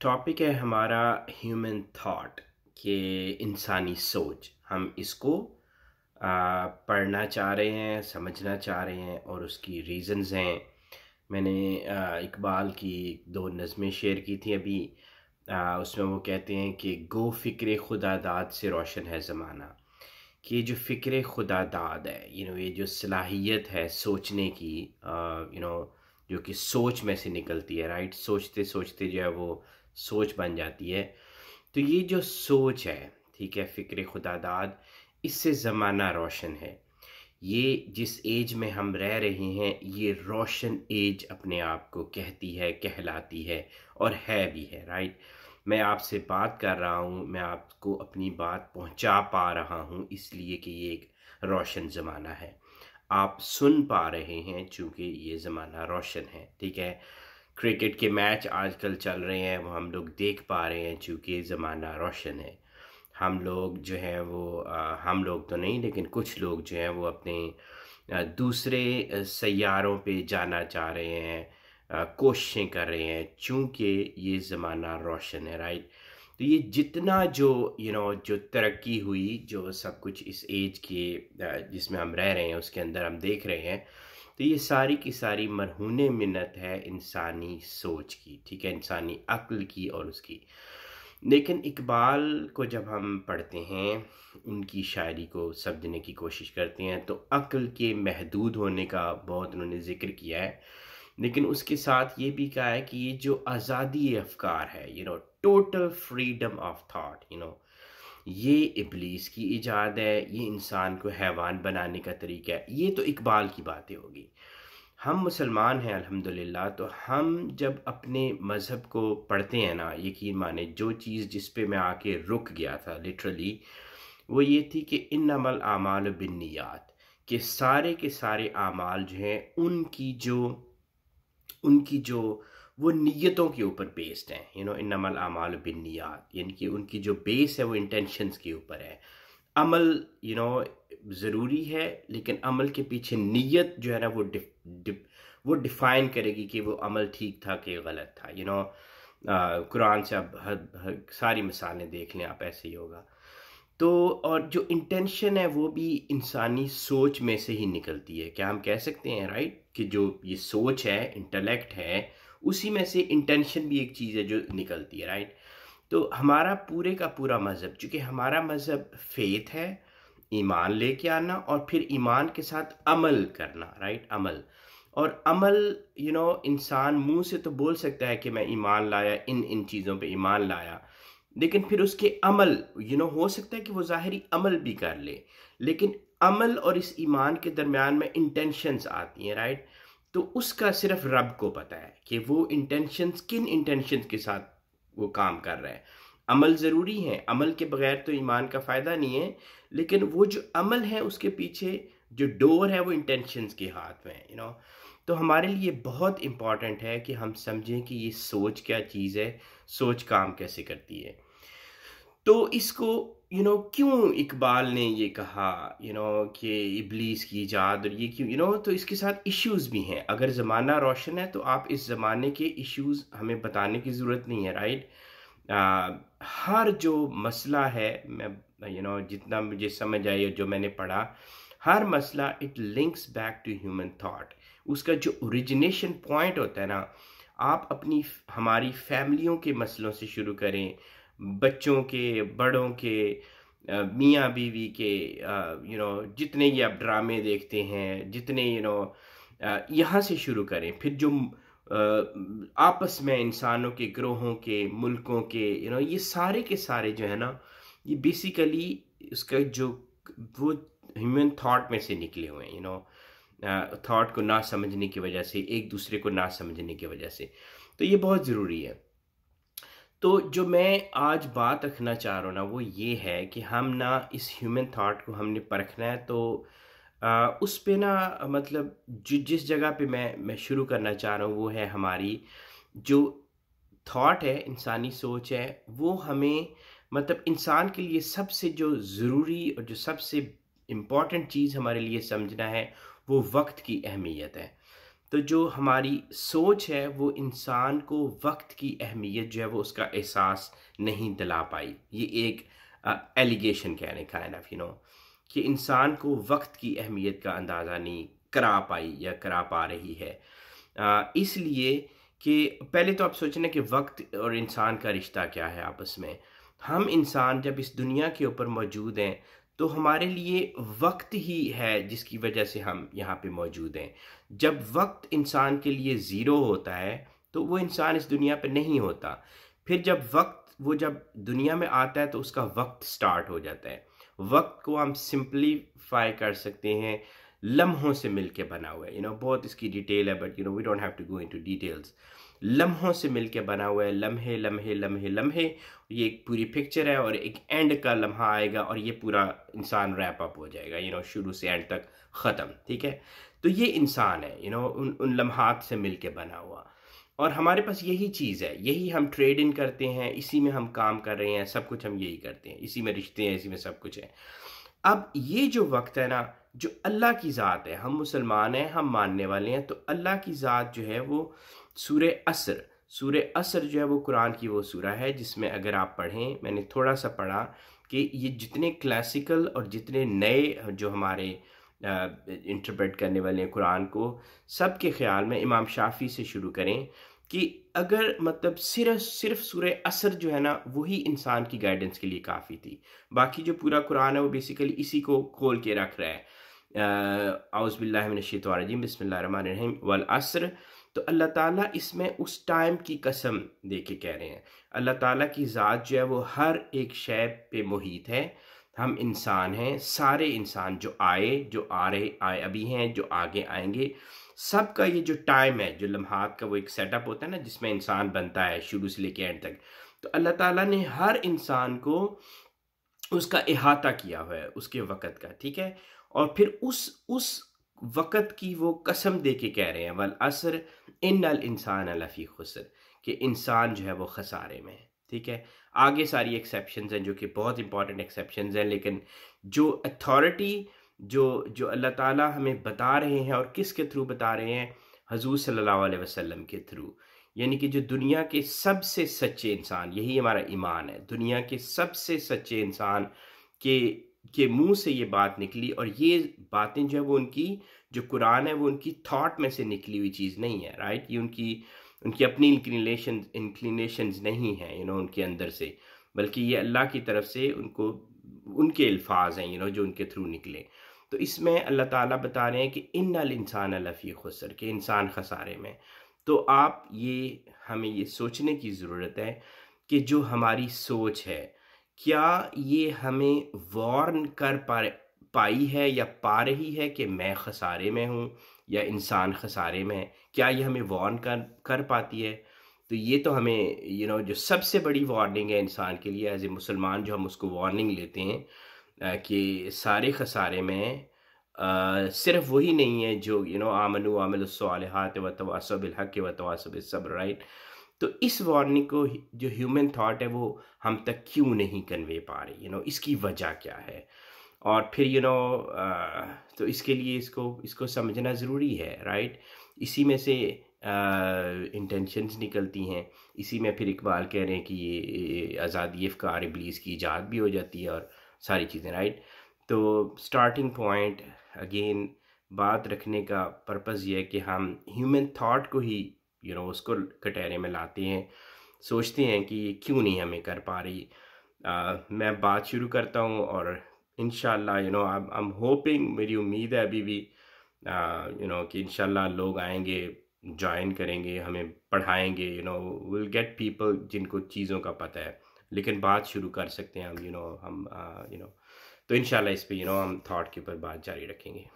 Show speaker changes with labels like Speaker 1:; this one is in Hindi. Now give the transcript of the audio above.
Speaker 1: टॉपिक है हमारा ह्यूमन थॉट के इंसानी सोच। हम इसको पढ़ना चाह रहे हैं समझना चाह रहे हैं और उसकी रीज़न्स हैं। मैंने इकबाल की दो नज़में शेयर की थी अभी। आ, उसमें वो कहते हैं कि गो फ़िक्र खुदा दाद से रोशन है ज़माना। कि ये जो फ़िक्र खुदा दाद है यू नो ये जो सलाहियत है सोचने की यू नो जो कि सोच में से निकलती है राइट सोचते सोचते जो है वो सोच बन जाती है। तो ये जो सोच है, ठीक है, फ़िक्र खुदादाद, इससे ज़माना रोशन है। ये जिस एज में हम रह रहे हैं, ये रोशन एज अपने आप को कहती है, कहलाती है और है भी है राइट मैं आपसे बात कर रहा हूँ, मैं आपको अपनी बात पहुँचा पा रहा हूँ, इसलिए कि ये एक रोशन ज़माना है। आप सुन पा रहे हैं चूँकि ये ज़माना रोशन है ठीक है? क्रिकेट के मैच आजकल चल रहे हैं वो हम लोग देख पा रहे हैं चूँकि ज़माना रोशन है। हम लोग जो है वो आ, हम लोग तो नहीं लेकिन कुछ लोग जो हैं वो अपने दूसरे सैारों पे जाना चाह रहे हैं कोशिशें कर रहे हैं चूँकि ये ज़माना रोशन है राइट? तो ये जितना जो यू नो जो तरक्की हुई, जो सब कुछ इस एज के जिसमें हम रह रहे हैं, उसके अंदर हम देख रहे हैं तो ये सारी की सारी मरहून मिन्नत है इंसानी सोच की, ठीक है? इंसानी अक्ल की और उसकी। लेकिन इकबाल को जब हम पढ़ते हैं, उनकी शायरी को समझने की कोशिश करते हैं तो अक्ल के महदूद होने का बहुत उन्होंने ज़िक्र किया है। लेकिन उसके साथ ये भी कहा है कि ये जो आज़ादी अफकार है you know total freedom of thought you know ये इबलीस की ईजाद है, ये इंसान को हैवान बनाने का तरीका है। ये तो इकबाल की बातें होगी हम मुसलमान हैं, अल्हम्दुलिल्लाह तो हम जब अपने मज़हब को पढ़ते हैं ना, यकीन माने जो चीज़ जिस पे मैं आके रुक गया था लिटरली वो ये थी कि इन अमल आमाल बिन्नियात, के सारे के सारे आमाल जो हैं, उनकी जो उनकी जो वो नीयतों के ऊपर बेस्ड हैं यू नो इन अमल बिन नियात यानी कि उनकी जो बेस है वो इंटेंशंस के ऊपर है। अमल यू नो ज़रूरी है लेकिन अमल के पीछे नीयत जो है ना वो डिफ, डिफ, वो डिफ़ाइन करेगी कि वो अमल ठीक था कि गलत था। यू नो कुरान से अब हर, हर सारी मिसालें देख लें आप ऐसे ही होगा। तो और जो इंटेंशन है वो भी इंसानी सोच में से ही निकलती है। क्या हम कह सकते हैं राइट कि जो ये सोच है इंटेलेक्ट है, उसी में से इंटेंशन भी एक चीज़ है जो निकलती है राइट तो हमारा पूरे का पूरा मज़हब, चूँकि हमारा मज़हब फेथ है, ईमान लेके आना और फिर ईमान के साथ अमल करना राइट अमल। और अमल यू नो इंसान मुँह से तो बोल सकता है कि मैं ईमान लाया, इन इन चीज़ों पे ईमान लाया लेकिन फिर उसके अमल यू नो हो सकता है कि वो ज़ाहरी अमल भी कर ले। लेकिन अमल और इस ईमान के दरमियान में इंटेंशंस आती हैं राइट तो उसका सिर्फ़ रब को पता है कि वो इंटेंशंस किन इंटेंशंस के साथ वो काम कर रहा है। अमल ज़रूरी है। अमल के बगैर तो ईमान का फ़ायदा नहीं है, लेकिन वो जो अमल है उसके पीछे जो डोर है वो इंटेंशंस के हाथ में यू नो तो हमारे लिए बहुत इंपॉर्टेंट है कि हम समझें कि ये सोच क्या चीज़ है सोच काम कैसे करती है। तो इसको यू नो क्यों इकबाल ने ये कहा यू नो कि इबलीस की ईजाद और ये क्यों यू नो तो इसके साथ इश्यूज़ भी हैं। अगर ज़माना रोशन है तो आप इस ज़माने के इश्यूज़ हमें बताने की ज़रूरत नहीं है राइट आ, हर जो मसला है मैं यू you नो know, जितना मुझे समझ आई और जो मैंने पढ़ा हर मसला it links back to human thought उसका जो ओरिजिनेशन पॉइंट होता है ना, आप अपनी हमारी फैमिलियों के मसलों से शुरू करें, बच्चों के, बड़ों के मियाँ बीवी के यू नो जितने ये आप ड्रामे देखते हैं, जितने यू नो यहाँ से शुरू करें। फिर जो आपस में इंसानों के, ग्रोहों के, मुल्कों के यू नो ये सारे के सारे जो है ना, ये बेसिकली उसका जो, वो ह्यूमन थॉट में से निकले हुए हैं यू नो थॉट को ना समझने की वजह से एक दूसरे को ना समझने की वजह से। तो ये बहुत ज़रूरी है। तो जो मैं आज बात रखना चाह रहा हूँ ना वो ये है कि हम ना इस ह्यूमन थाट को हमने परखना है तो आ, उस पे ना मतलब जो जिस जगह पे मैं मैं शुरू करना चाह रहा हूँ वो है हमारी जो थाट है इंसानी सोच है वो हमें मतलब इंसान के लिए सबसे जो ज़रूरी और जो सबसे इंपॉर्टेंट चीज़ हमारे लिए समझना है वो वक्त की अहमियत है। तो जो हमारी सोच है, वो इंसान को वक्त की अहमियत जो है, वो उसका एहसास नहीं दिला पाई। ये एक एलिगेशन कहने का है यू नो कि इंसान को वक्त की अहमियत का अंदाज़ा नहीं करा पाई या करा पा रही है। इसलिए कि पहले तो आप सोचना कि वक्त और इंसान का रिश्ता क्या है आपस में। हम इंसान जब इस दुनिया के ऊपर मौजूद हैं तो हमारे लिए वक्त ही है जिसकी वजह से हम यहाँ पे मौजूद हैं। जब वक्त इंसान के लिए ज़ीरो होता है तो वो इंसान इस दुनिया पे नहीं होता। फिर जब वक्त, वो जब दुनिया में आता है तो उसका वक्त स्टार्ट हो जाता है। वक्त को हम सिंप्लीफाई कर सकते हैं, लम्हों से मिलके बना हुआ है। यू नो बहुत इसकी डिटेल है but you know we don't have to go into details लम्हों से मिलके बना हुआ है। लम्हे लम्हे लम्हे लम्हे। ये एक पूरी पिक्चर है और एक एंड का लम्हा आएगा और ये पूरा इंसान रैप अप हो जाएगा यू नो शुरू से एंड तक ख़त्म, ठीक है? तो ये इंसान है यू नो उन उन लम्हात से मिल के बना हुआ। और हमारे पास यही चीज़ है, यही हम ट्रेड इन करते हैं, इसी में हम काम कर रहे हैं, सब कुछ हम यही करते हैं, इसी में रिश्ते हैं, इसी में सब कुछ है। अब ये जो वक्त है ना, जो अल्लाह की ज़ात है, हम मुसलमान हैं, हम मानने वाले हैं तो अल्लाह की ज़ात जो है वो सूर असर। सूर असर जो है वो कुरान की वो सूरा है, जिसमें अगर आप पढ़ें, मैंने थोड़ा सा पढ़ा कि ये जितने क्लासिकल और जितने नए जो हमारे इंटरप्रेट करने वाले हैं कुरान को, सब के ख्याल में इमाम शाफी से शुरू करें कि अगर मतलब सिर्फ़ सिर्फ़ सूर असर जो है ना, वही इंसान की गाइडेंस के लिए काफ़ी थी। बाकी जो पूरा कुरान है वो बेसिकली इसी को खोल के रख रहा है। आउज़बिल्लिनशीतवारजीम बसमीम वल असर। तो अल्लाह ताला इसमें उस टाइम की कसम दे के कह रहे हैं। अल्लाह ताला की ज़ात जो है वो हर एक शय पे मुहित है। हम इंसान हैं, सारे इंसान जो आए, जो आ रहे, आए, अभी हैं, जो आगे आएँगे, सबका ये जो टाइम है, जो लम्हात का वो एक सेटअप होता है ना, जिसमें इंसान बनता है शुरू से लेके एंड तक। तो अल्लाह ताला ने हर इंसान को उसका अहाता किया हुआ है, उसके वक़्त का, ठीक है? और फिर उस उस वक़्त की वो कसम दे के कह रहे हैं, वल असर इन नल इंसान लफ़ी खुसर, कि इंसान जो है वो खसारे में है, ठीक है? आगे सारी एक्सेप्शन हैं, जो कि बहुत इंपॉर्टेंट एक्सेप्शन हैं, लेकिन जो अथॉरिटी जो जो अल्लाह ताला हमें बता रहे हैं और किस के थ्रू बता रहे हैं? हजूर सल्लल्लाहु अलैहि वसल्लम के थ्रू यानी कि जो दुनिया के सबसे सच्चे इंसान, यही हमारा ईमान है, दुनिया के सबसे सच्चे इंसान के के मुँह से ये बात निकली और ये बातें जो है वो उनकी, जो कुरान है वो उनकी थॉट में से निकली हुई चीज़ नहीं है राइट ये उनकी उनकी अपनी इंक्लिनेशन इंक्लिनेशन नहीं है यू नो उनके अंदर से। बल्कि ये अल्लाह की तरफ़ से उनको, उनके अल्फाज हैं यू नो जो उनके थ्रू निकले। तो इसमें अल्लाह ताला बता रहे हैं कि इन नल इंसान लफ़ी खुसर, के इंसान खसारे में। तो आप ये, हमें ये सोचने की ज़रूरत है कि जो हमारी सोच है क्या ये हमें वार्न कर पा पाई है या पा रही है कि मैं खसारे में हूँ या इंसान खसारे में क्या ये हमें वार्न कर कर पाती है? तो ये तो हमें यू you नो know, जो सबसे बड़ी वार्निंग है इंसान के लिए एज ए मुसलमान जो हम उसको वार्निंग लेते हैं कि सारे खसारे में आ, सिर्फ़ वही नहीं है जो यू नो आमनु आमिल व तवासबिल हक व तवासब सब्र राइट तो इस वार्निंग को जो ह्यूमन थॉट है वो हम तक क्यों नहीं कन्वे पा रही? यू नो इसकी वजह क्या है? और फिर यू you नो know, तो इसके लिए इसको इसको समझना ज़रूरी है राइट इसी में से इंटेंशंस निकलती हैं। इसी में फिर इकबाल कह रहे हैं कि ये आज़ादी अफकार इबलीस की ईजाद भी हो जाती है और सारी चीज़ें राइट तो स्टार्टिंग पॉइंट अगेन बात रखने का पर्पज़ ये है कि हम ह्यूमन थॉट को ही यू नो उसको कटहरे में लाते हैं। सोचते हैं कि ये क्यों नहीं हमें कर पा रही। आ, मैं बात शुरू करता हूँ और in you know I am hoping मेरी उम्मीद है अभी भी यू नो कि इन लोग आएँगे ज्वाइन करेंगे हमें पढ़ाएँगे you know will get people जिनको चीज़ों का पता है। लेकिन बात शुरू कर सकते हैं हम यू नो हम यू नो तो इन इस पर यू नो हम थाट के ऊपर बात जारी रखेंगे।